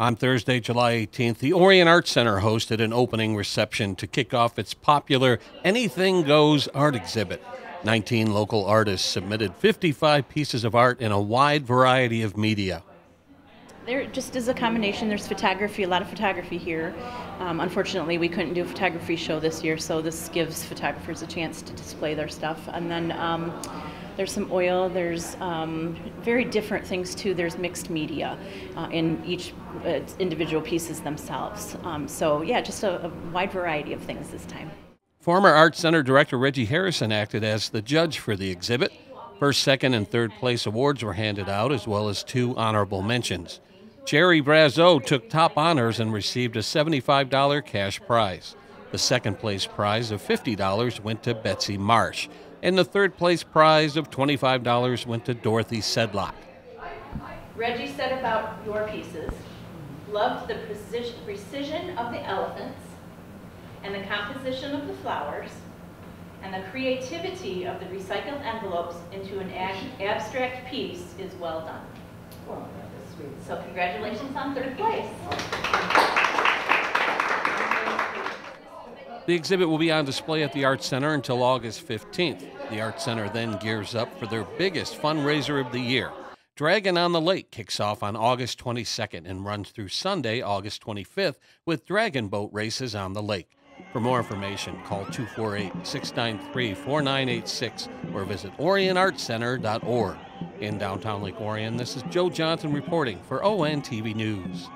On Thursday, July 18th, the Orion Arts Center hosted an opening reception to kick off its popular Anything Goes art exhibit. 19 local artists submitted 55 pieces of art in a wide variety of media. There just is a combination. There's photography, a lot of photography here. Um, unfortunately, we couldn't do a photography show this year, so this gives photographers a chance to display their stuff. And then um, there's some oil. There's um, very different things too. There's mixed media uh, in each uh, individual pieces themselves. Um, so yeah, just a, a wide variety of things this time. Former Art Center director Reggie Harrison acted as the judge for the exhibit. First, second, and third place awards were handed out, as well as two honorable mentions. Jerry Brazo took top honors and received a $75 cash prize. The second place prize of $50 went to Betsy Marsh and the third place prize of $25 went to Dorothy Sedlock. Reggie said about your pieces, loved the precision of the elephants and the composition of the flowers and the creativity of the recycled envelopes into an abstract piece is well done. Well, so congratulations on third place. The exhibit will be on display at the Art Center until August 15th. The Art Center then gears up for their biggest fundraiser of the year. Dragon on the Lake kicks off on August 22nd and runs through Sunday, August 25th, with dragon boat races on the lake. For more information, call 248 693 4986 or visit OrionArtCenter.org. In downtown Lake Orion, this is Joe Johnson reporting for ONTV News.